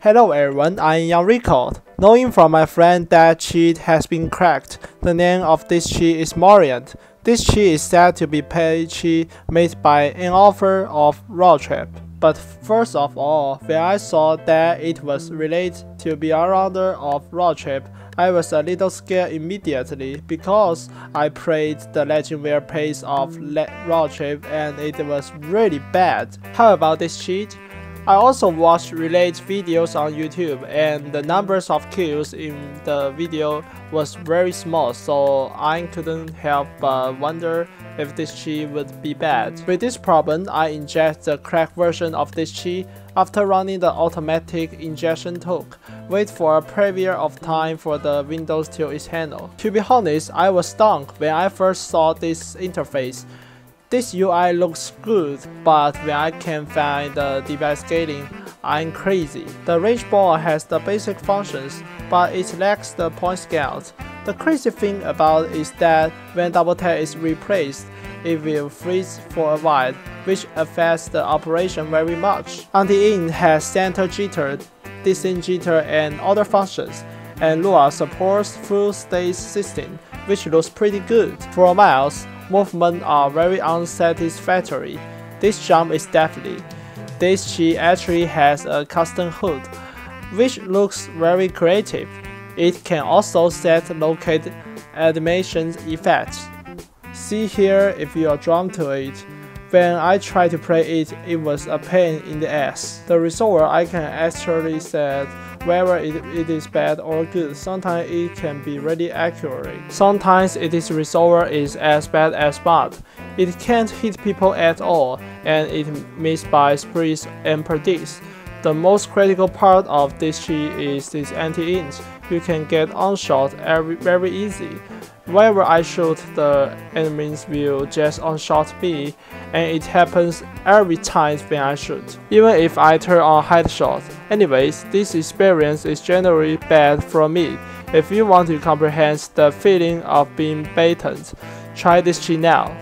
Hello everyone, I am YungRICO. Knowing from my friend that cheat has been cracked, the name of this cheat is Morion. This cheat is said to be pay cheat made by an author of Roadtrip. But first of all, when I saw that it was related to be a author of Roadtrip, I was a little scared immediately because I played the legendary pace of Roadtrip and it was really bad. How about this cheat? I also watched related videos on YouTube and the numbers of kills in the video was very small so I couldn't help but wonder if this cheat would be bad. With this problem, I inject the cracked version of this cheat after running the automatic injection took. Wait for a period of time for the Windows to its handle. To be honest, I was stunned when I first saw this interface. This UI looks good, but when I can find the device scaling, I'm crazy. The ragebot has the basic functions, but it lacks the point scales. The crazy thing about is that when double tap is replaced, it will freeze for a while, which affects the operation very much. Anti-aim has center jitter, distant jitter and other functions, and Lua supports full state system, which looks pretty good. For a mouse, movements are very unsatisfactory. This jump is definitely. This cheat actually has a custom HUD, which looks very creative. It can also set locate animation effects. See here if you are drawn to it. When I tried to play it, it was a pain in the ass. The resolver I can actually set whether it, it is bad or good. Sometimes it can be really accurate. Sometimes it is resolver is as bad as bad. It can't hit people at all, and it misses by sprees and predicts. The most critical part of this cheat is this anti-aim. You can get on shot very easy. Whenever I shoot, the enemies will just on-shot me, and it happens every time when I shoot, even if I turn on headshot. Anyways, this experience is generally bad for me. If you want to comprehend the feeling of being baited, try this cheat now.